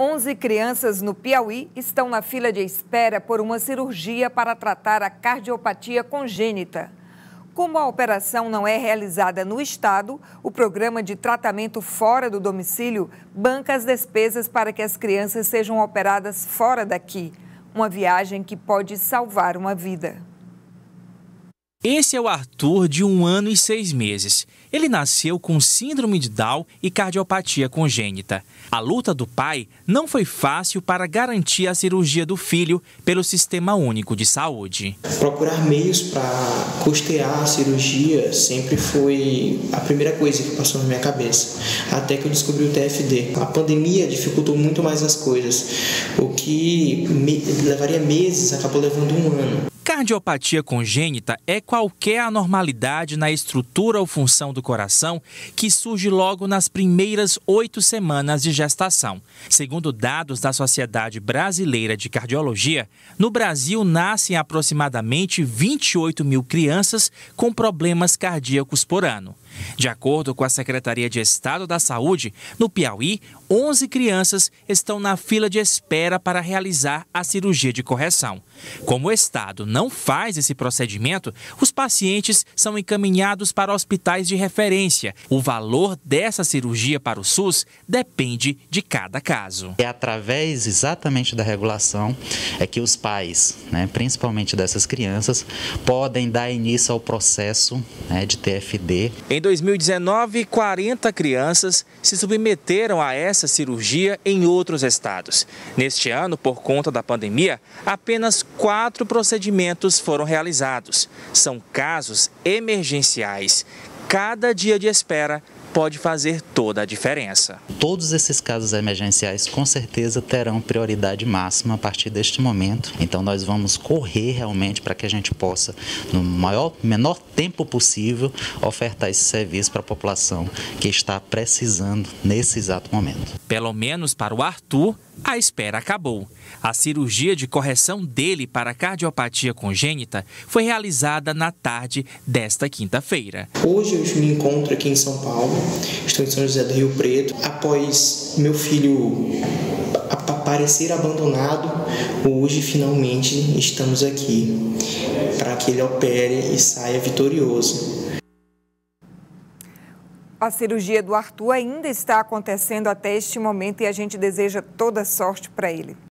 11 crianças no Piauí estão na fila de espera por uma cirurgia para tratar a cardiopatia congênita. Como a operação não é realizada no estado, o programa de tratamento fora do domicílio banca as despesas para que as crianças sejam operadas fora daqui. Uma viagem que pode salvar uma vida. Esse é o Arthur, de um ano e seis meses. Ele nasceu com síndrome de Down e cardiopatia congênita. A luta do pai não foi fácil para garantir a cirurgia do filho pelo Sistema Único de Saúde. Procurar meios para custear a cirurgia sempre foi a primeira coisa que passou na minha cabeça, até que eu descobri o TFD. A pandemia dificultou muito mais as coisas, o que me levaria meses acabou levando um ano. Cardiopatia congênita é qualquer anormalidade na estrutura ou função do coração que surge logo nas primeiras oito semanas de gestação. Segundo dados da Sociedade Brasileira de Cardiologia, no Brasil nascem aproximadamente 28 mil crianças com problemas cardíacos por ano. De acordo com a Secretaria de Estado da Saúde, no Piauí, 11 crianças estão na fila de espera para realizar a cirurgia de correção. Como o Estado não faz esse procedimento, os pacientes são encaminhados para hospitais de referência. O valor dessa cirurgia para o SUS depende de cada caso. É através exatamente da regulação é que os pais, né, principalmente dessas crianças, podem dar início ao processo né, de TFD. Em 2019, 40 crianças se submeteram a essa cirurgia em outros estados. Neste ano, por conta da pandemia, apenas quatro procedimentos foram realizados. São casos emergenciais. Cada dia de espera pode fazer toda a diferença. Todos esses casos emergenciais com certeza terão prioridade máxima a partir deste momento. Então nós vamos correr realmente para que a gente possa, no maior, menor tempo possível, ofertar esse serviço para a população que está precisando nesse exato momento. Pelo menos para o Arthur, a espera acabou. A cirurgia de correção dele para cardiopatia congênita foi realizada na tarde desta quinta-feira. Hoje eu me encontro aqui em São Paulo, estou em São José do Rio Preto. Após meu filho parecer abandonado, hoje finalmente estamos aqui para que ele opere e saia vitorioso. A cirurgia do Arthur ainda está acontecendo até este momento e a gente deseja toda sorte para ele.